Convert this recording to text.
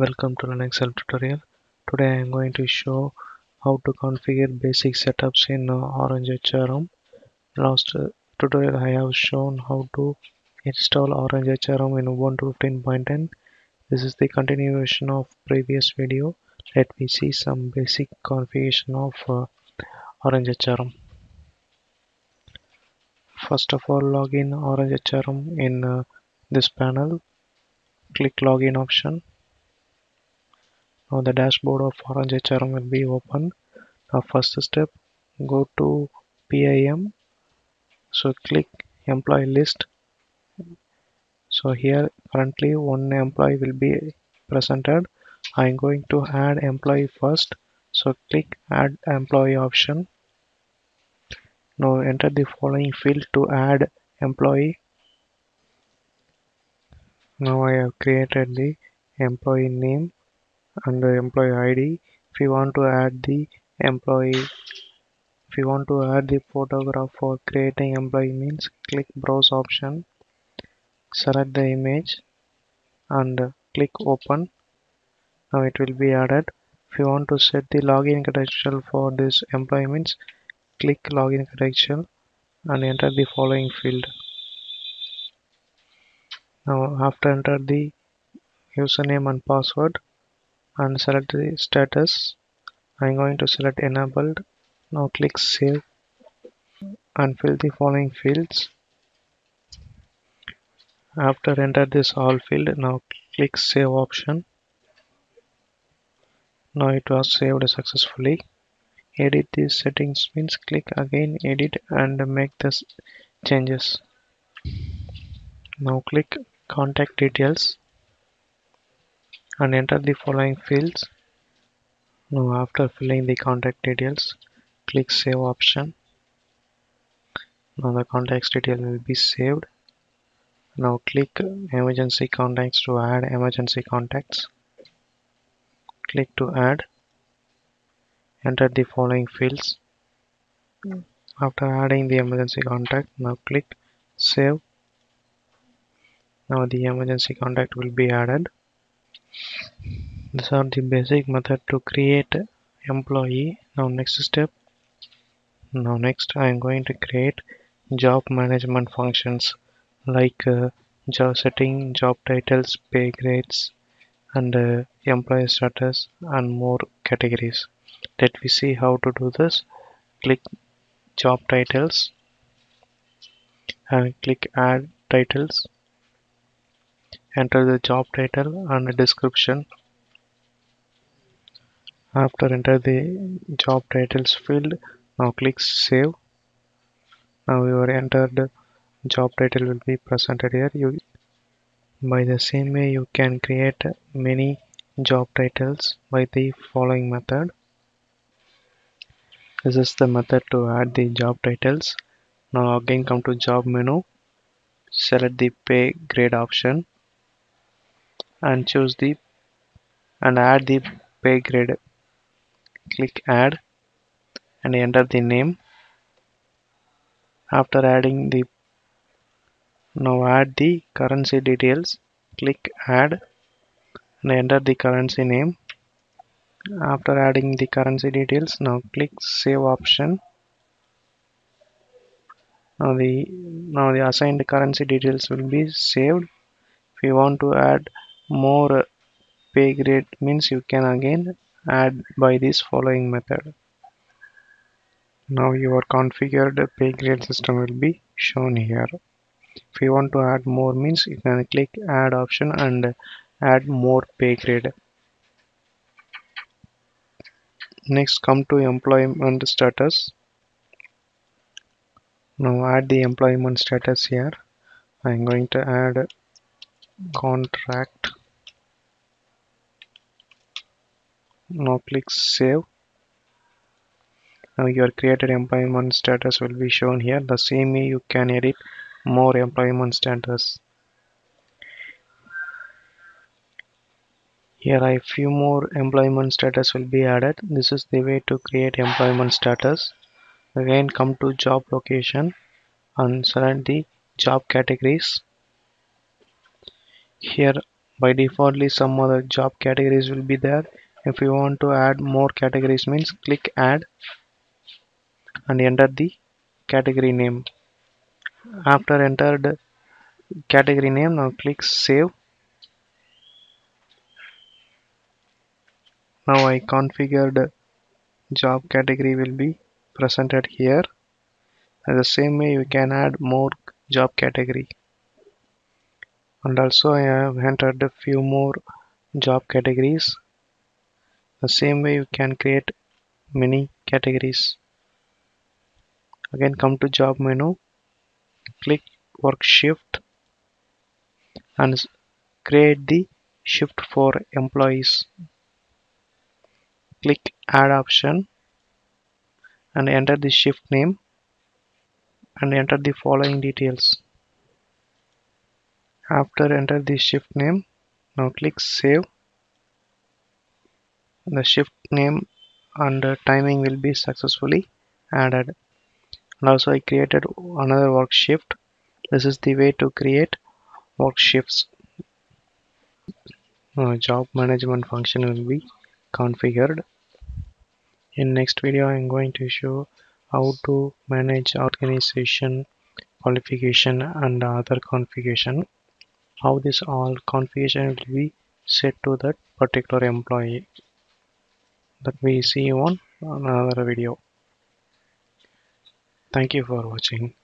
Welcome to LinuxHelp tutorial. Today I am going to show how to configure basic setups in uh, OrangeHRM. Last uh, tutorial I have shown how to install OrangeHRM in Ubuntu 15.10. This is the continuation of previous video. Let me see some basic configuration of uh, OrangeHRM. First of all log in OrangeHRM in uh, this panel. Click login option now the dashboard of OrangeHRM will be open. Now first step, go to PIM. So click employee list. So here currently one employee will be presented. I'm going to add employee first. So click add employee option. Now enter the following field to add employee. Now I have created the employee name and the employee id if you want to add the employee if you want to add the photograph for creating employee means click browse option select the image and click open. Now it will be added. If you want to set the login credential for this employee means click login credential and enter the following field. Now after enter the username and password and select the status. I'm going to select enabled. Now click save and fill the following fields. After enter this all field now click save option. Now it was saved successfully. Edit these settings means click again edit and make the changes. Now click contact details and enter the following fields. Now after filling the contact details, click save option. Now the contact detail will be saved. Now click emergency contacts to add emergency contacts. Click to add. Enter the following fields. Hmm. After adding the emergency contact, now click save. Now the emergency contact will be added these are the basic method to create employee. Now next step. Now next i am going to create job management functions like uh, job setting job titles pay grades and uh, employee status and more categories. Let me see how to do this. Click job titles and click add titles. Enter the job title and description after enter the job titles field now click save. Now your entered job title will be presented here. You by the same way you can create many job titles by the following method. This is the method to add the job titles. Now again come to job menu select the pay grade option and choose the and add the pay grade click add and enter the name. After adding the now add the currency details click add and enter the currency name. After adding the currency details now click save option. Now the now the assigned currency details will be saved. If you want to add more pay grade means you can again add by this following method. Now your configured pay grade system will be shown here. If you want to add more means you can click add option and add more pay grade next come to employment status. Now add the employment status here. I'm going to add contract now click save. Now your created employment status will be shown here. The same way you can edit more employment status. Here a few more employment status will be added. This is the way to create employment status. Again come to job location and select the job categories. Here by defaultly some other job categories will be there if you want to add more categories means click add and enter the category name. After entered category name now click save. Now I configured job category will be presented here. And the same way you can add more job category. And also I have entered a few more job categories the same way you can create many categories. Again come to job menu click work shift and create the shift for employees. Click add option and enter the shift name and enter the following details. After enter the shift name now click save the shift name and timing will be successfully added. And also I created another work shift. This is the way to create work shifts. Uh, job management function will be configured. In next video I'm going to show how to manage organization qualification and other configuration. How this all configuration will be set to that particular employee that we see you on another video. Thank you for watching